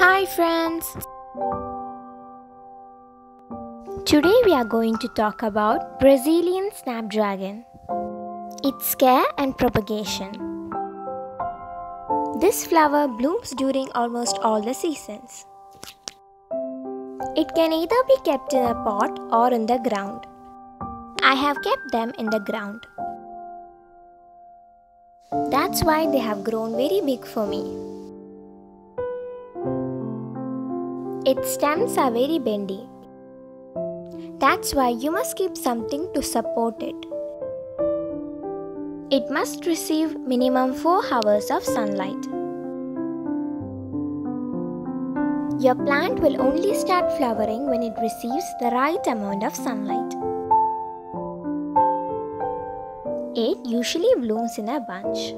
Hi, friends! Today we are going to talk about Brazilian snapdragon, its care and propagation. This flower blooms during almost all the seasons. It can either be kept in a pot or in the ground. I have kept them in the ground. That's why they have grown very big for me. Its stems are very bendy. That's why you must keep something to support it. It must receive minimum 4 hours of sunlight. Your plant will only start flowering when it receives the right amount of sunlight. It usually blooms in a bunch.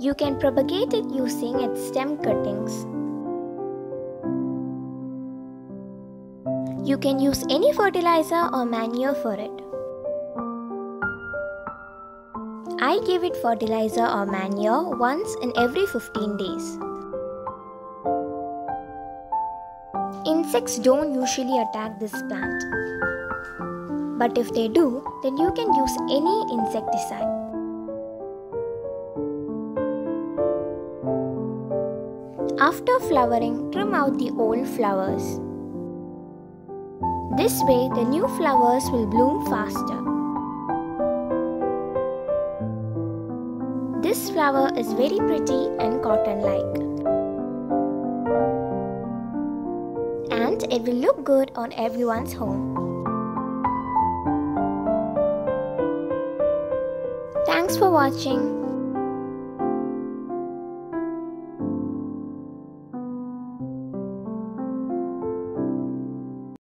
You can propagate it using its stem cuttings. You can use any fertilizer or manure for it. I give it fertilizer or manure once in every 15 days. Insects don't usually attack this plant. But if they do, then you can use any insecticide. After flowering, trim out the old flowers. This way, the new flowers will bloom faster. This flower is very pretty and cotton-like. And it will look good on everyone's home. Thanks for watching.